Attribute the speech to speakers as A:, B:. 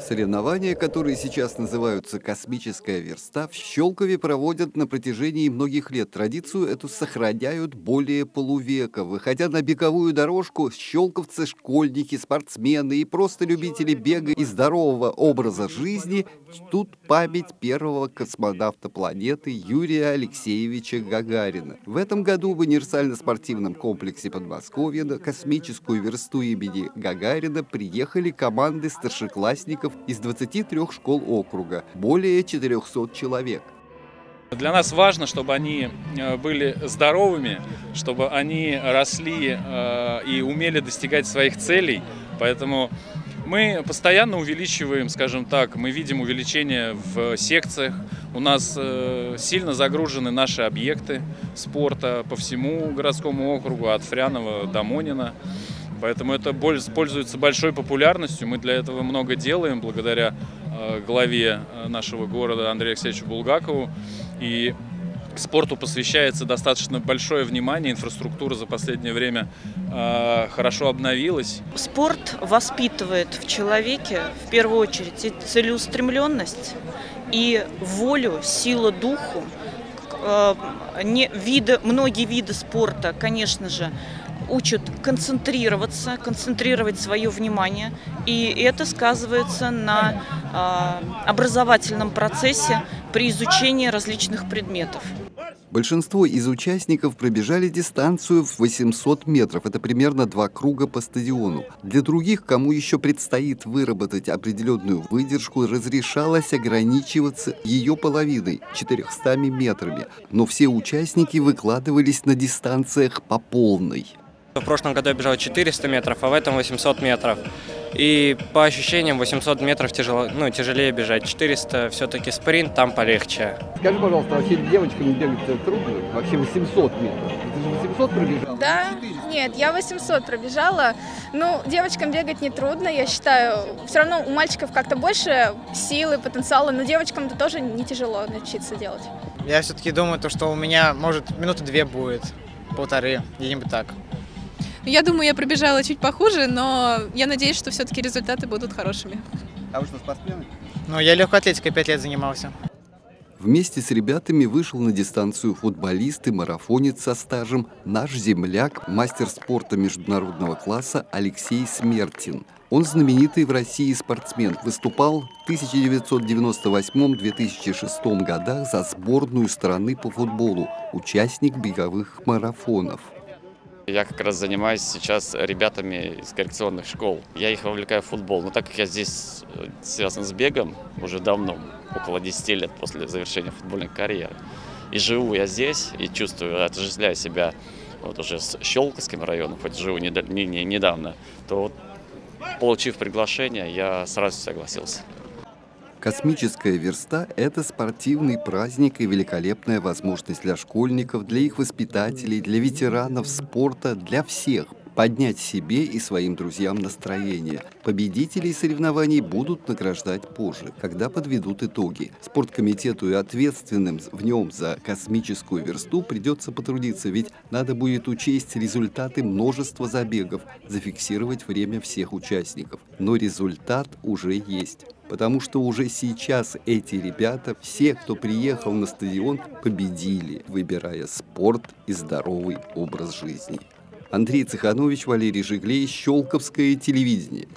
A: Соревнования, которые сейчас называются «Космическая верста», в Щелкове проводят на протяжении многих лет. Традицию эту сохраняют более полувека. Выходя на беговую дорожку, щелковцы, школьники, спортсмены и просто любители бега и здорового образа жизни чтут память первого космонавта планеты Юрия Алексеевича Гагарина. В этом году в универсально-спортивном комплексе Подмосковья на космическую версту имени Гагарина приехали команды старшеклассников участников из 23 школ округа, более 400 человек.
B: Для нас важно, чтобы они э, были здоровыми, чтобы они росли э, и умели достигать своих целей. Поэтому мы постоянно увеличиваем, скажем так, мы видим увеличение в секциях. У нас э, сильно загружены наши объекты спорта по всему городскому округу, от Фрянова до Монина. Поэтому это пользуется большой популярностью. Мы для этого много делаем благодаря э, главе э, нашего города Андрею Алексеевичу Булгакову. И спорту посвящается достаточно большое внимание. Инфраструктура за последнее время э, хорошо обновилась.
C: Спорт воспитывает в человеке в первую очередь целеустремленность и волю, силу духу. Не, виды, многие виды спорта, конечно же, учат концентрироваться, концентрировать свое внимание. И это сказывается на э, образовательном процессе при изучении различных предметов.
A: Большинство из участников пробежали дистанцию в 800 метров. Это примерно два круга по стадиону. Для других, кому еще предстоит выработать определенную выдержку, разрешалось ограничиваться ее половиной – 400 метрами. Но все участники выкладывались на дистанциях по полной.
D: В прошлом году я бежал 400 метров, а в этом 800 метров. И по ощущениям 800 метров тяжело, ну, тяжелее бежать. 400 все-таки спринт, там полегче.
A: Скажи, пожалуйста, вообще девочкам бегать трудно? Вообще 800 метров. Ты же 800 пробежала?
E: Да, нет, я 800 пробежала. Ну, девочкам бегать не трудно, я считаю. Все равно у мальчиков как-то больше силы, потенциала, но девочкам это тоже не тяжело научиться делать.
F: Я все-таки думаю, то, что у меня, может, минуты две будет, полторы, где-нибудь так.
G: Я думаю, я пробежала чуть похуже, но я надеюсь, что все-таки результаты будут хорошими.
A: А вы что, спортсмены?
F: Ну, я легкой атлетикой пять лет занимался.
A: Вместе с ребятами вышел на дистанцию футболист и марафонец со стажем наш земляк, мастер спорта международного класса Алексей Смертин. Он знаменитый в России спортсмен, выступал в 1998-2006 годах за сборную страны по футболу, участник беговых марафонов.
H: Я как раз занимаюсь сейчас ребятами из коррекционных школ. Я их вовлекаю в футбол. Но так как я здесь э, связан с бегом уже давно, около 10 лет после завершения футбольной карьеры, и живу я здесь, и чувствую, отождествляю себя вот уже с Щелковским районом, хоть живу не, не, не, недавно, то вот, получив приглашение, я сразу согласился.
A: Космическая верста – это спортивный праздник и великолепная возможность для школьников, для их воспитателей, для ветеранов спорта, для всех поднять себе и своим друзьям настроение. Победителей соревнований будут награждать позже, когда подведут итоги. Спорткомитету и ответственным в нем за космическую версту придется потрудиться, ведь надо будет учесть результаты множества забегов, зафиксировать время всех участников. Но результат уже есть потому что уже сейчас эти ребята, все, кто приехал на стадион, победили, выбирая спорт и здоровый образ жизни. Андрей Цеханович, Валерий Жиглей, Щелковское телевидение.